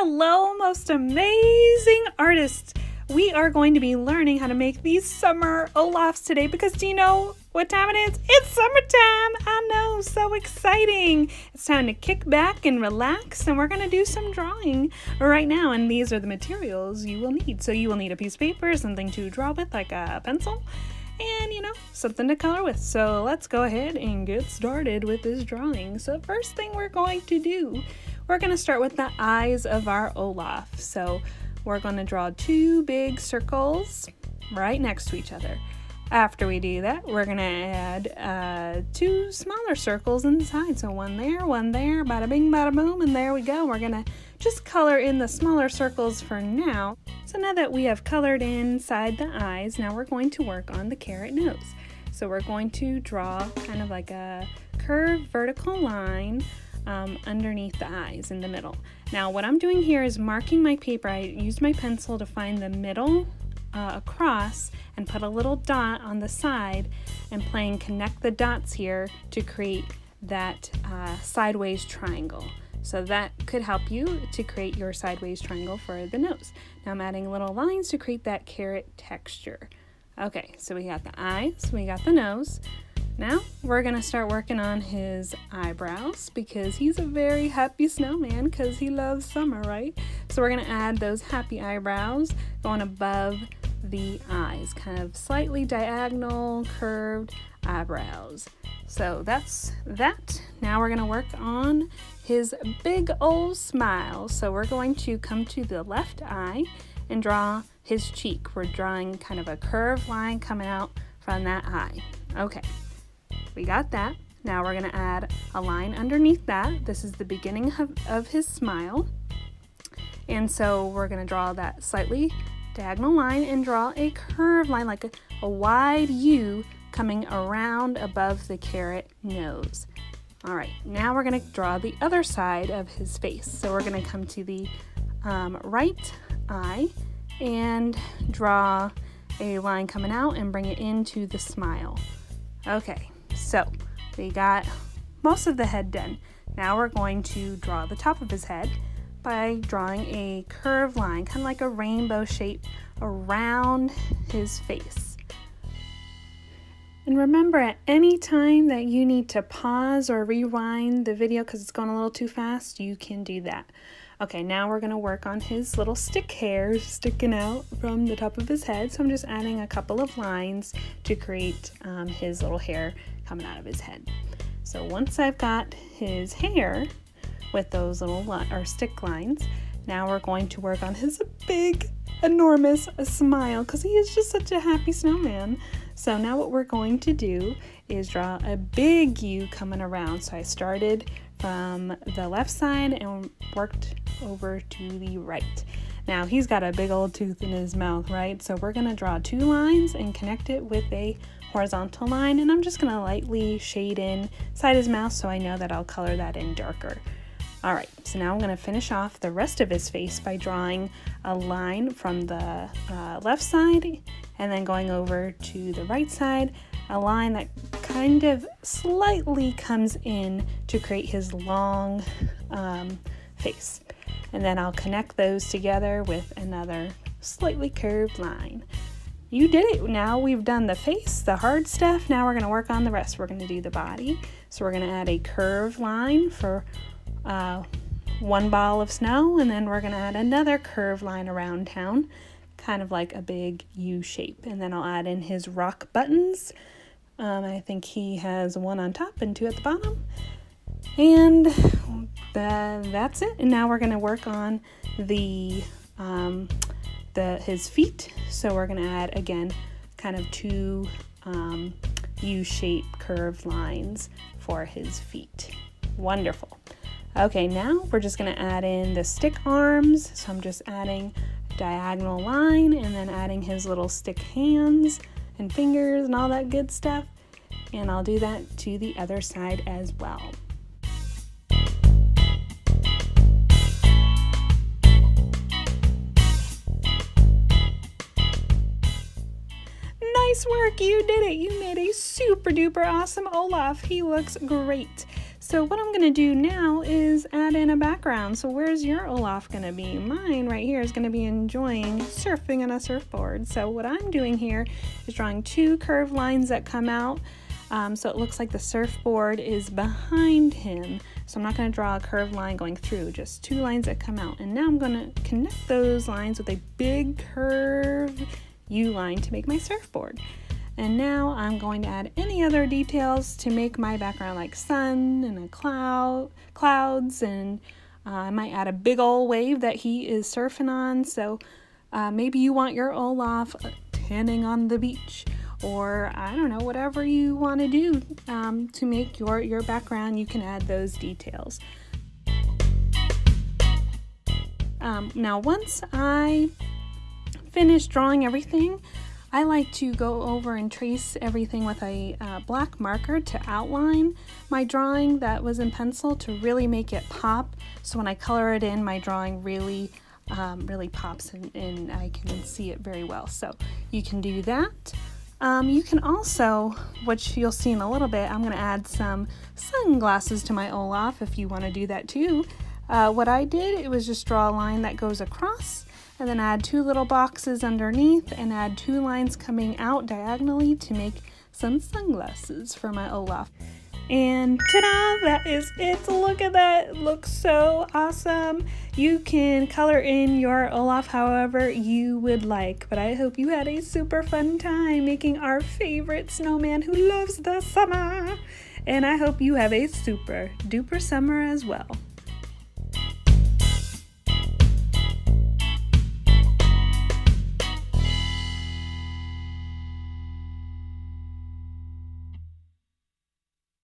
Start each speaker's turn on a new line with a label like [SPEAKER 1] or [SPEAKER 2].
[SPEAKER 1] Hello, most amazing artists. We are going to be learning how to make these summer Olafs today because do you know what time it is? It's summertime. I know, so exciting. It's time to kick back and relax, and we're to do some drawing right now. And these are the materials you will need. So, you will need a piece of paper, something to draw with, like a pencil, and you know, something to color with. So, let's go ahead and get started with this drawing. So, first thing we're going to do, we're going to start with the eyes of our Olaf. So, we're going to draw two big circles right next to each other. After we do that, we're going to add uh, two smaller circles inside. So one there, one there, bada bing, bada boom, and there we go. We're going to just color in the smaller circles for now. So now that we have colored inside the eyes, now we're going to work on the carrot nose. So we're going to draw kind of like a curved vertical line um, underneath the eyes in the middle. Now what I'm doing here is marking my paper. I used my pencil to find the middle uh, across and put a little dot on the side and playing connect the dots here to create that uh, sideways triangle. So that could help you to create your sideways triangle for the nose. Now I'm adding little lines to create that carrot texture. Okay, so we got the eyes, we got the nose. Now we're gonna start working on his eyebrows because he's a very happy snowman because he loves summer, right? So we're gonna add those happy eyebrows going above the eyes, kind of slightly diagonal, curved eyebrows. So that's that. Now we're gonna work on his big old smile. So we're going to come to the left eye and draw his cheek. We're drawing kind of a curved line coming out from that eye. Okay. We got that. Now we're going to add a line underneath that. This is the beginning of, of his smile. And so we're going to draw that slightly diagonal line and draw a curved line like a, a wide U coming around above the carrot nose. All right, now we're going to draw the other side of his face. So we're going to come to the um, right eye and draw a line coming out and bring it into the smile. Okay, so we got most of the head done. Now we're going to draw the top of his head by drawing a curved line, kind of like a rainbow shape around his face. And remember, at any time that you need to pause or rewind the video because it's going a little too fast, you can do that. Okay, now we're going to work on his little stick hairs sticking out from the top of his head. So I'm just adding a couple of lines to create um, his little hair coming out of his head. So once I've got his hair with those little li or stick lines, now we're going to work on his big, enormous smile because he is just such a happy snowman. So now what we're going to do is draw a big U coming around. So I started from the left side and worked over to the right. Now he's got a big old tooth in his mouth, right? So we're gonna draw two lines and connect it with a horizontal line and I'm just gonna lightly shade in side his mouth so I know that I'll color that in darker. All right, so now I'm gonna finish off the rest of his face by drawing a line from the uh, left side and then going over to the right side, a line that kind of slightly comes in to create his long um, face. And then I'll connect those together with another slightly curved line. You did it. Now we've done the face, the hard stuff. Now we're going to work on the rest. We're going to do the body. So we're going to add a curved line for uh, one ball of snow, and then we're going to add another curved line around town, kind of like a big U shape. And then I'll add in his rock buttons. Um, I think he has one on top and two at the bottom. And the, that's it. And now we're going to work on the um, the his feet. So we're going to add again kind of two um, U-shaped curved lines for his feet. Wonderful. Okay, now we're just going to add in the stick arms. So I'm just adding diagonal line and then adding his little stick hands and fingers and all that good stuff. And I'll do that to the other side as well. Nice work, you did it. You made a super duper awesome Olaf. He looks great. So what I'm to do now is add in a background. So where's your Olaf to be? Mine right here is to be enjoying surfing on a surfboard. So what I'm doing here is drawing two curved lines that come out um, so it looks like the surfboard is behind him. So I'm not going to draw a curved line going through, just two lines that come out. And now I'm going to connect those lines with a big curve U line to make my surfboard. And now I'm going to add any other details to make my background like sun and a cloud, clouds, and uh, I might add a big old wave that he is surfing on. So uh, maybe you want your Olaf tanning on the beach or I don't know, whatever you want to do um, to make your, your background, you can add those details. Um, now, once I finish drawing everything, I like to go over and trace everything with a uh, black marker to outline my drawing that was in pencil to really make it pop. So when I color it in, my drawing really, um, really pops and, and I can see it very well. So you can do that. Um, you can also, which you'll see in a little bit, I'm going to add some sunglasses to my Olaf if you want to do that too. Uh, what I did, it was just draw a line that goes across and then add two little boxes underneath and add two lines coming out diagonally to make some sunglasses for my Olaf. And ta-da, that is it. Look at that, it looks so awesome. You can color in your Olaf however you would like, but I hope you had a super fun time making our favorite snowman who loves the summer. And I hope you have a super duper summer as well.